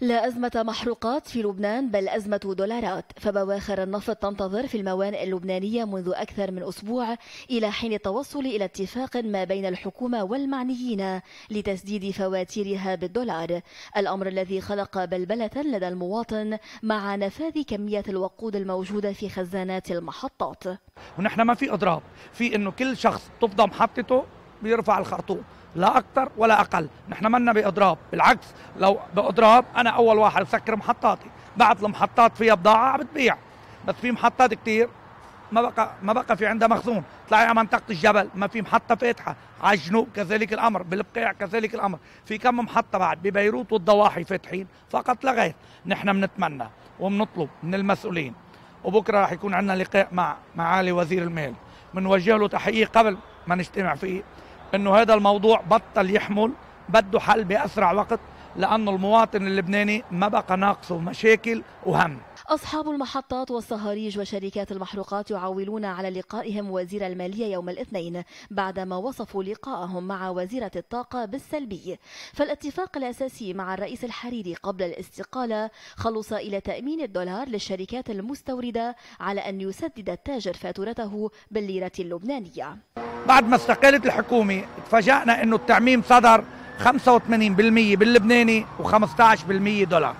لا أزمة محروقات في لبنان بل أزمة دولارات. فبواخر النفط تنتظر في الموانئ اللبنانية منذ أكثر من أسبوع إلى حين التوصل إلى اتفاق ما بين الحكومة والمعنيين لتسديد فواتيرها بالدولار. الأمر الذي خلق بلبلة لدى المواطن مع نفاذ كمية الوقود الموجودة في خزانات المحطات. ونحن ما في إضراب. في إنه كل شخص تفضى محطته بيرفع الخرطوم. لا أكثر ولا أقل. نحن منا بإضراب. بالعكس لو بإضراب أنا أول واحد بسكر محطاتي. بعد المحطات فيها بضاعة عم بتبيع بس في محطات كثير ما بقى ما بقى في عندها مخزون. طلعي على منطقة الجبل. ما في محطة فاتحة. على الجنوب كذلك الامر بالبقيع كذلك الامر في كم محطة بعد؟ ببيروت والضواحي فاتحين. فقط لا غير. نحن بنتمنى وبنطلب من المسؤولين. وبكرة راح يكون عندنا لقاء مع معالي وزير المال. بنوجه له تحية قبل ما نجتمع فيه. إنه هذا الموضوع بطل يحمل بده حل بأسرع وقت لأنه المواطن اللبناني ما بقى ناقصه مشاكل وهم. أصحاب المحطات والصهاريج وشركات المحروقات يعولون على لقائهم وزير المالية يوم الاثنين بعدما وصفوا لقاءهم مع وزيرة الطاقة بالسلبي. فالاتفاق الأساسي مع الرئيس الحريري قبل الاستقالة خلص إلى تأمين الدولار للشركات المستوردة على أن يسدد التاجر فاتورته بالليرة اللبنانية. بعد ما استقالت الحكومة تفاجأنا أنه التعميم صدر 85% باللبناني و15% دولار.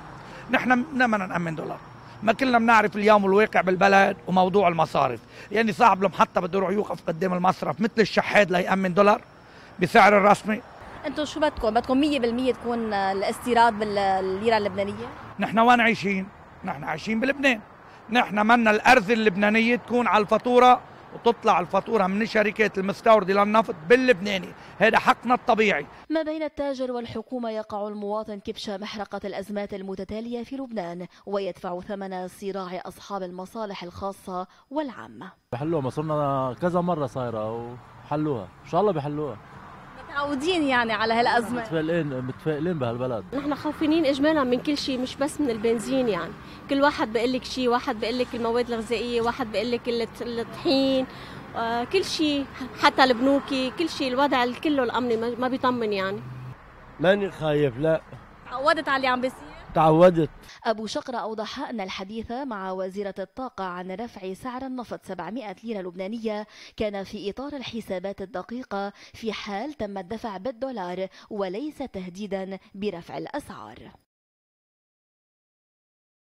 نحن بدنا نأمن دولار. ما كلنا بنعرف اليوم الواقع بالبلد وموضوع المصارف. يعني صاحب المحطة بده يروح يوقف قدام المصرف مثل الشحاد ليأمن دولار بسعر الرسمي. أنتم شو بدكم؟ بدكم 100% تكون الاستيراد بالليرة اللبنانية؟ نحن وين عايشين؟ نحن عايشين بلبنان. نحن منا الأرز اللبنانية تكون على الفاتورة وتطلع الفاتورة من الشركات المستورده للنفط باللبناني. هذا حقنا الطبيعي. ما بين التاجر والحكومة يقع المواطن كبش محرقة الأزمات المتتالية في لبنان ويدفع ثمن صراع أصحاب المصالح الخاصة والعامة. بحلوها ما صرنا كذا مرة صايرة وحلوها. إن شاء الله بحلوها. متعودين يعني على هالأزمة. متفائلين متفائلين بهالبلد. نحن خايفين اجمالا من كل شيء مش بس من البنزين يعني. كل واحد بيقول لك شيء واحد بيقول لك المواد الغذائية واحد بيقول لك الطحين آه كل شيء حتى البنوكي كل شيء الوضع كله الأمني ما بيطمن يعني. ماني خايف لا. تعودت على اللي عم بيصير. تعودت. أبو شقرة أوضح أن الحديث مع وزيرة الطاقة عن رفع سعر النفط 700 ليرة لبنانية كان في إطار الحسابات الدقيقة في حال تم الدفع بالدولار وليس تهديدا برفع الأسعار.